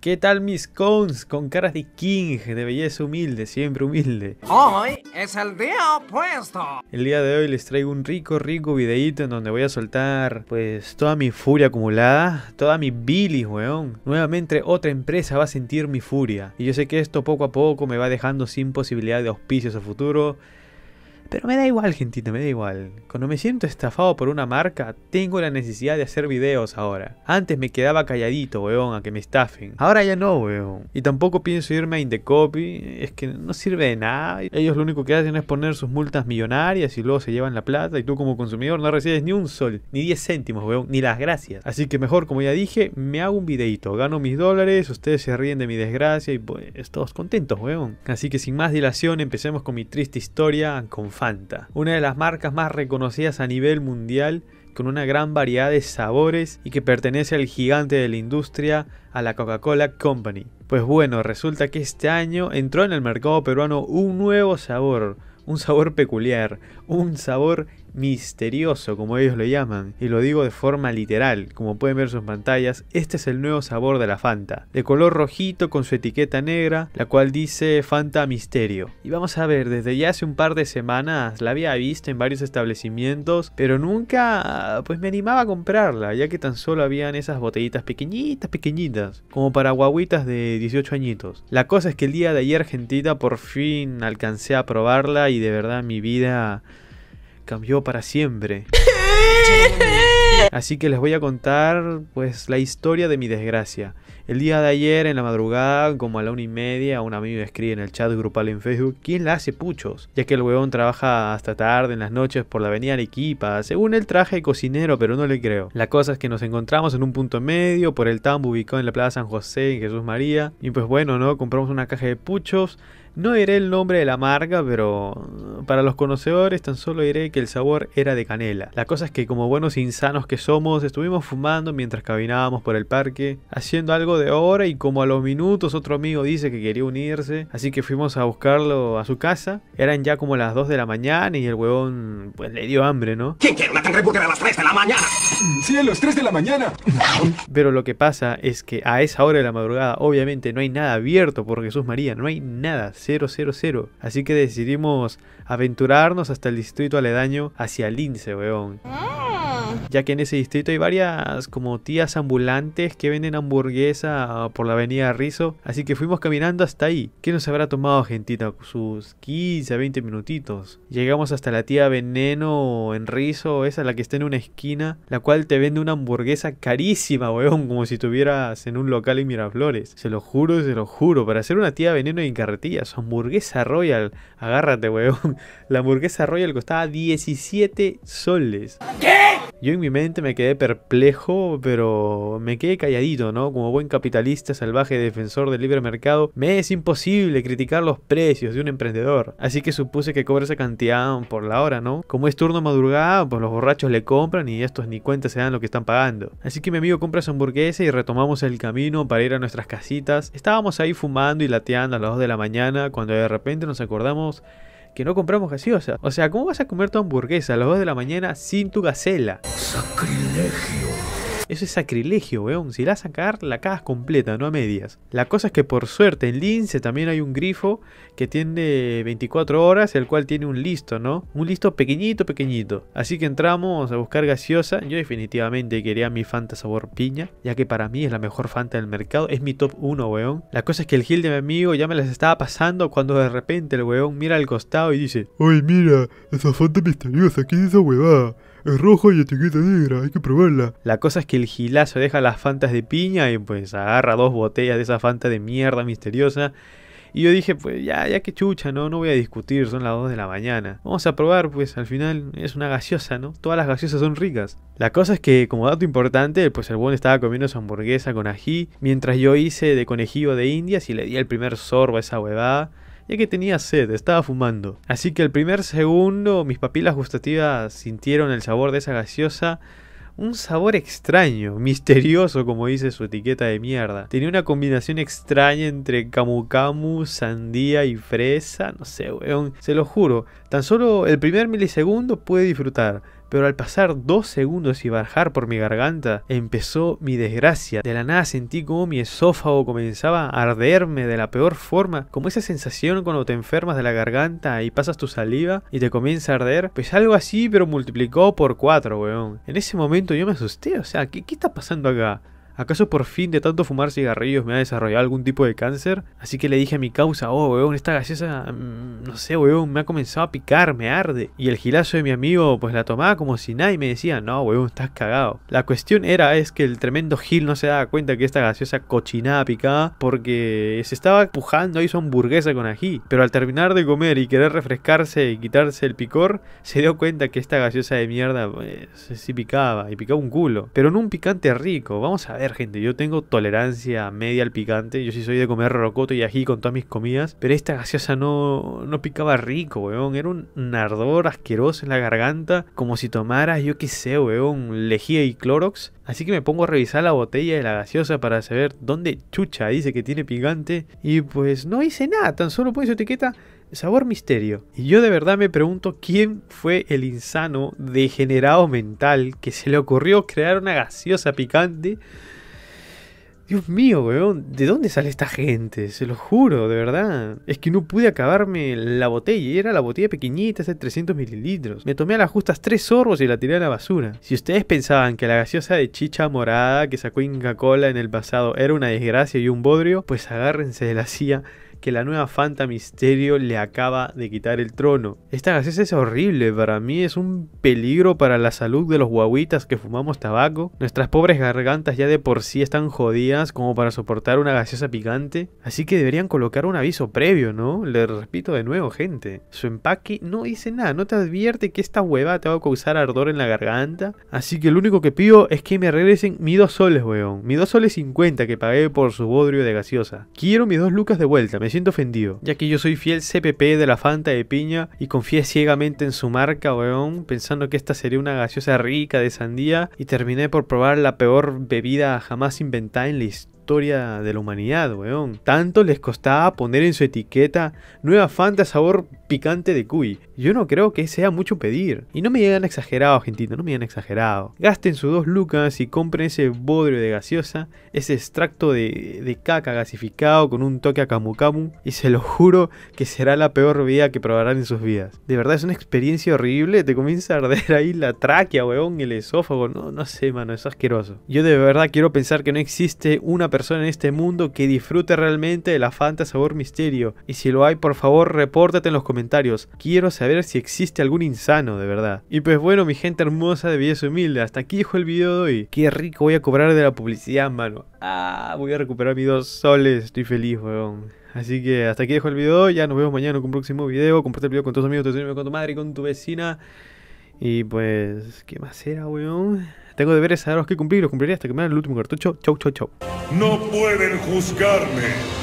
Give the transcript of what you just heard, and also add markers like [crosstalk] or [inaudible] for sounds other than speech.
¿Qué tal mis cons con caras de king, de belleza humilde, siempre humilde? Hoy es el día opuesto. El día de hoy les traigo un rico, rico videito en donde voy a soltar pues toda mi furia acumulada, toda mi bilis, weón. Nuevamente otra empresa va a sentir mi furia. Y yo sé que esto poco a poco me va dejando sin posibilidad de auspicios a futuro. Pero me da igual, gentita, me da igual. Cuando me siento estafado por una marca, tengo la necesidad de hacer videos ahora. Antes me quedaba calladito, weón, a que me estafen. Ahora ya no, weón. Y tampoco pienso irme a Indecopy. Es que no sirve de nada. Ellos lo único que hacen es poner sus multas millonarias y luego se llevan la plata. Y tú como consumidor no recibes ni un sol, ni 10 céntimos, weón, ni las gracias. Así que mejor, como ya dije, me hago un videito. Gano mis dólares, ustedes se ríen de mi desgracia y pues todos contentos, weón. Así que sin más dilación, empecemos con mi triste historia con Una de las marcas más reconocidas a nivel mundial con una gran variedad de sabores y que pertenece al gigante de la industria, a la Coca-Cola Company. Pues bueno, resulta que este año entró en el mercado peruano un nuevo sabor, un sabor peculiar, un sabor misterioso, como ellos lo llaman, y lo digo de forma literal, como pueden ver en sus pantallas, este es el nuevo sabor de la Fanta, de color rojito con su etiqueta negra, la cual dice Fanta Misterio. Y vamos a ver, desde ya hace un par de semanas la había visto en varios establecimientos, pero nunca pues me animaba a comprarla, ya que tan solo habían esas botellitas pequeñitas, pequeñitas, como para guaguitas de 18 añitos. La cosa es que el día de ayer, gentita, por fin alcancé a probarla y de verdad mi vida cambió para siempre. [laughs] Así que les voy a contar pues la historia de mi desgracia. El día de ayer en la madrugada, como a la una y media, un amigo escribe en el chat grupal en Facebook ¿Quién la hace puchos? Ya que el huevón trabaja hasta tarde en las noches por la avenida Arequipa. Según él traje de cocinero, pero no le creo. La cosa es que nos encontramos en un punto medio, por el tambo ubicado en la Plaza San José, en Jesús María. Y pues bueno, ¿no? Compramos una caja de puchos. No diré el nombre de la marca, pero para los conocedores tan solo diré que el sabor era de canela. La cosa es que como buenos insanos que somos, estuvimos fumando mientras caminábamos por el parque, haciendo algo de hora y como a los minutos otro amigo dice que quería unirse, así que fuimos a buscarlo a su casa. Eran ya como las 2 de la mañana y el huevón pues le dio hambre, ¿no? ¿Quién quiere una cangreburger a las 3 de la mañana? Sí, a las 3 de la mañana. [laughs] Pero lo que pasa es que a esa hora de la madrugada obviamente no hay nada abierto por Jesús María, no hay nada, 000. Así que decidimos aventurarnos hasta el distrito aledaño hacia Lince, weón. Ya que en ese distrito hay varias como tías ambulantes que venden hamburguesa por la avenida Rizo. Así que fuimos caminando hasta ahí. ¿Qué nos habrá tomado, gentita? Sus 15 a 20 minutitos. Llegamos hasta la tía Veneno en Rizo, esa la que está en una esquina, la cual te vende una hamburguesa carísima, weón, como si estuvieras en un local en Miraflores. Se lo juro, se lo juro. Para hacer una tía Veneno en carretilla, hamburguesa Royal, agárrate, weón. [laughs] La hamburguesa Royal costaba 17 soles. Yo en mi mente me quedé perplejo, pero me quedé calladito, ¿no? Como buen capitalista salvaje defensor del libre mercado, me es imposible criticar los precios de un emprendedor. Así que supuse que cobra esa cantidad por la hora, ¿no? Como es turno madrugada, pues los borrachos le compran y estos ni cuenta se dan lo que están pagando. Así que mi amigo compra su hamburguesa y retomamos el camino para ir a nuestras casitas. Estábamos ahí fumando y lateando a las 2 de la mañana cuando de repente nos acordamos que no compramos gaseosa. O sea, ¿cómo vas a comer tu hamburguesa a las 2 de la mañana sin tu gacela? Sacrilegio. Eso es sacrilegio, weón. Si la vas a cagar, la cagas completa, no a medias. La cosa es que por suerte en Lince también hay un grifo que tiene 24 horas, el cual tiene un listo, ¿no? Un listo pequeñito, pequeñito. Así que entramos a buscar gaseosa. Yo definitivamente quería mi Fanta sabor piña, ya que para mí es la mejor Fanta del mercado. Es mi top 1, weón. La cosa es que el gil de mi amigo ya me las estaba pasando cuando de repente el weón mira al costado y dice... Ay, mira, esa Fanta misteriosa, ¿qué es esa huevada? Es roja y etiqueta negra, hay que probarla. La cosa es que el gilazo deja las fantas de piña y pues agarra dos botellas de esa fanta de mierda misteriosa. Y yo dije, pues ya, ya que chucha, ¿no? No voy a discutir, son las 2 de la mañana. Vamos a probar, pues al final es una gaseosa, ¿no? Todas las gaseosas son ricas. La cosa es que, como dato importante, pues el buen estaba comiendo su hamburguesa con ají, mientras yo hice de conejillo de indias y le di el primer sorbo a esa huevada ya que tenía sed, estaba fumando. Así que el primer segundo mis papilas gustativas sintieron el sabor de esa gaseosa. Un sabor extraño, [laughs] misterioso como dice su etiqueta de mierda. Tenía una combinación extraña entre camu camu, sandía y fresa. No sé, weón. Se lo juro. Tan solo el primer milisegundo pude disfrutar. Pero al pasar dos segundos y bajar por mi garganta, empezó mi desgracia. De la nada sentí como mi esófago comenzaba a arderme de la peor forma. Como esa sensación cuando te enfermas de la garganta y pasas tu saliva y te comienza a arder. Pues algo así, pero multiplicó por cuatro, weón. En ese momento yo me asusté. O sea, ¿qué, qué está pasando acá? ¿Acaso por fin de tanto fumar cigarrillos me ha desarrollado algún tipo de cáncer? Así que le dije a mi causa, oh, weón, esta gaseosa, mm, no sé, weón, me ha comenzado a picar, me arde. Y el gilazo de mi amigo, pues la tomaba como si nada y me decía, no, weón, estás cagado. La cuestión era, es que el tremendo Gil no se daba cuenta que esta gaseosa cochinada picaba porque se estaba pujando ahí su hamburguesa con ají. Pero al terminar de comer y querer refrescarse y quitarse el picor, se dio cuenta que esta gaseosa de mierda, pues, sí picaba y picaba un culo. Pero no un picante rico, vamos a ver gente, yo tengo tolerancia media al picante. Yo sí soy de comer rocoto y ají con todas mis comidas. Pero esta gaseosa no, no picaba rico, weón. Era un ardor asqueroso en la garganta. Como si tomaras, yo qué sé, weón, lejía y clorox. Así que me pongo a revisar la botella de la gaseosa para saber dónde chucha dice que tiene picante. Y pues no hice nada, tan solo puse su etiqueta sabor misterio. Y yo de verdad me pregunto quién fue el insano degenerado mental que se le ocurrió crear una gaseosa picante Dios mío, weón, ¿de dónde sale esta gente? Se lo juro, de verdad. Es que no pude acabarme la botella, era la botella pequeñita, esa de 300 mililitros. Me tomé a las justas tres sorbos y la tiré a la basura. Si ustedes pensaban que la gaseosa de chicha morada que sacó Inca Cola en el pasado era una desgracia y un bodrio, pues agárrense de la silla que la nueva Fanta Misterio le acaba de quitar el trono. Esta gaseosa es horrible, para mí es un peligro para la salud de los guaguitas que fumamos tabaco. Nuestras pobres gargantas ya de por sí están jodidas como para soportar una gaseosa picante, así que deberían colocar un aviso previo, ¿no? Le repito de nuevo, gente. Su empaque no dice nada, no te advierte que esta hueva te va a causar ardor en la garganta, así que lo único que pido es que me regresen mis dos soles, weón. Mis dos soles 50 que pagué por su bodrio de gaseosa. Quiero mis dos lucas de vuelta, me siento ofendido, ya que yo soy fiel CPP de la Fanta de piña y confié ciegamente en su marca, weón, pensando que esta sería una gaseosa rica de sandía y terminé por probar la peor bebida jamás inventada en la historia de la humanidad, weón. Tanto les costaba poner en su etiqueta nueva Fanta sabor picante de cuy. Yo no creo que sea mucho pedir. Y no me llegan exagerado, gentito, no me llegan exagerado. Gasten sus dos lucas y compren ese bodrio de gaseosa, ese extracto de, de caca gasificado con un toque a camu camu. Y se lo juro que será la peor vida que probarán en sus vidas. De verdad es una experiencia horrible. Te comienza a arder ahí la tráquea, weón, el esófago. No, no sé, mano, es asqueroso. Yo de verdad quiero pensar que no existe una persona persona en este mundo que disfrute realmente de la Fanta Sabor Misterio. Y si lo hay, por favor, repórtate en los comentarios. Quiero saber si existe algún insano, de verdad. Y pues bueno, mi gente hermosa de Villas Humilde, hasta aquí dejo el video de hoy. Qué rico voy a cobrar de la publicidad, mano. Ah, voy a recuperar mis dos soles. Estoy feliz, weón. Así que hasta aquí dejo el video. Ya nos vemos mañana con un próximo video. Comparte el video con tus amigos, tu con tu madre y con tu vecina. Y pues, ¿qué más era, weón? Tengo deberes a los que cumplir, los cumpliré hasta que me den el último cartucho. Chau, chau, chau. No pueden juzgarme.